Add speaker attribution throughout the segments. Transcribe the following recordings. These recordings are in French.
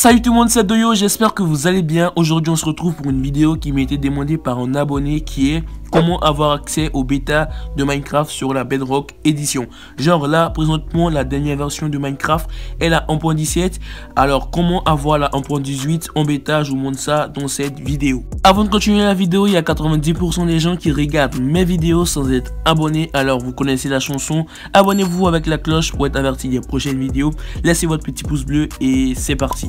Speaker 1: Salut tout le monde, c'est Doyo, j'espère que vous allez bien. Aujourd'hui, on se retrouve pour une vidéo qui m'a été demandée par un abonné qui est comment avoir accès au bêta de Minecraft sur la Bedrock Edition. Genre là, présentement, la dernière version de Minecraft est la 1.17. Alors, comment avoir la 1.18 en bêta? Je vous montre ça dans cette vidéo. Avant de continuer la vidéo, il y a 90% des gens qui regardent mes vidéos sans être abonnés. Alors, vous connaissez la chanson. Abonnez-vous avec la cloche pour être averti des prochaines vidéos. Laissez votre petit pouce bleu et c'est parti.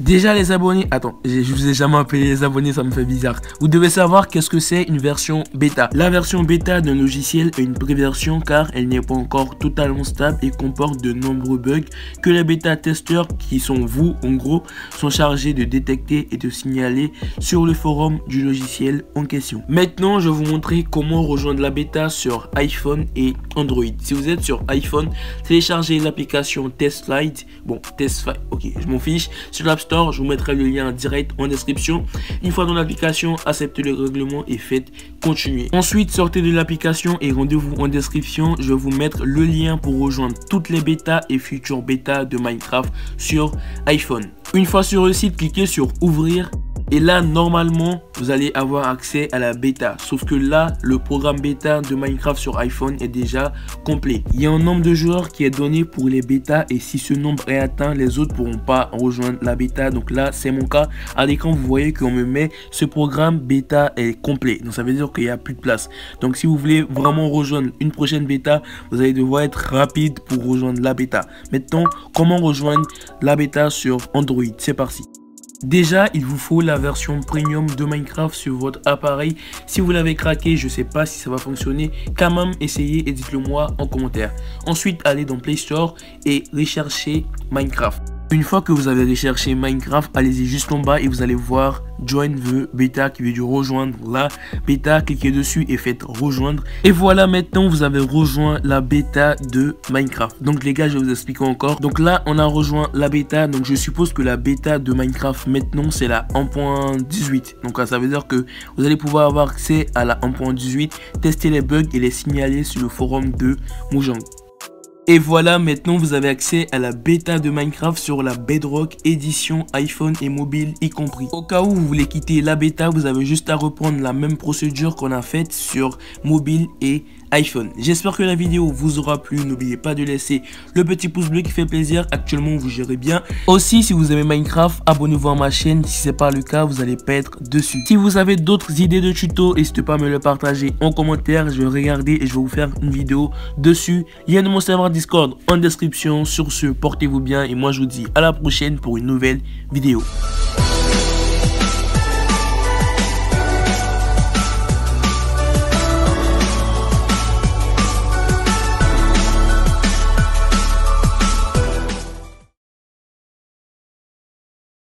Speaker 1: Déjà les abonnés, attends, je vous ai jamais appelé les abonnés, ça me fait bizarre. Vous devez savoir qu'est-ce que c'est une version bêta. La version bêta d'un logiciel est une préversion car elle n'est pas encore totalement stable et comporte de nombreux bugs que les bêta testeurs, qui sont vous en gros, sont chargés de détecter et de signaler sur le forum du logiciel en question. Maintenant, je vais vous montrer comment rejoindre la bêta sur iPhone et Android. Si vous êtes sur iPhone, téléchargez l'application TestLight. Bon, TestLight, ok, je m'en fiche. Sur l'App je vous mettrai le lien direct en description. Une fois dans l'application, acceptez le règlement et faites continuer. Ensuite, sortez de l'application et rendez-vous en description. Je vais vous mettre le lien pour rejoindre toutes les bêtas et futures bêtas de Minecraft sur iPhone. Une fois sur le site, cliquez sur ouvrir et là, normalement, vous allez avoir accès à la bêta. Sauf que là, le programme bêta de Minecraft sur iPhone est déjà complet. Il y a un nombre de joueurs qui est donné pour les bêtas. Et si ce nombre est atteint, les autres pourront pas rejoindre la bêta. Donc là, c'est mon cas. À l'écran, vous voyez qu'on me met ce programme bêta est complet. Donc ça veut dire qu'il n'y a plus de place. Donc si vous voulez vraiment rejoindre une prochaine bêta, vous allez devoir être rapide pour rejoindre la bêta. Maintenant, comment rejoindre la bêta sur Android? C'est parti. Déjà, il vous faut la version premium de Minecraft sur votre appareil. Si vous l'avez craqué, je ne sais pas si ça va fonctionner. Quand même, essayez et dites-le moi en commentaire. Ensuite, allez dans Play Store et recherchez Minecraft. Une fois que vous avez recherché Minecraft, allez-y juste en bas et vous allez voir Join the Beta qui veut dire rejoindre la bêta. Cliquez dessus et faites rejoindre. Et voilà, maintenant vous avez rejoint la bêta de Minecraft. Donc les gars, je vais vous expliquer encore. Donc là, on a rejoint la bêta. Donc je suppose que la bêta de Minecraft maintenant, c'est la 1.18. Donc ça veut dire que vous allez pouvoir avoir accès à la 1.18, tester les bugs et les signaler sur le forum de Mojang. Et voilà, maintenant vous avez accès à la bêta de Minecraft sur la Bedrock édition iPhone et mobile y compris. Au cas où vous voulez quitter la bêta, vous avez juste à reprendre la même procédure qu'on a faite sur mobile et iPhone. J'espère que la vidéo vous aura plu. N'oubliez pas de laisser le petit pouce bleu qui fait plaisir. Actuellement, vous gérez bien. Aussi, si vous aimez Minecraft, abonnez-vous à ma chaîne. Si c'est pas le cas, vous allez pas être dessus. Si vous avez d'autres idées de tuto, n'hésitez pas à me le partager en commentaire. Je vais regarder et je vais vous faire une vidéo dessus. Lien de mon serveur Discord en description. Sur ce, portez-vous bien et moi je vous dis à la prochaine pour une nouvelle vidéo.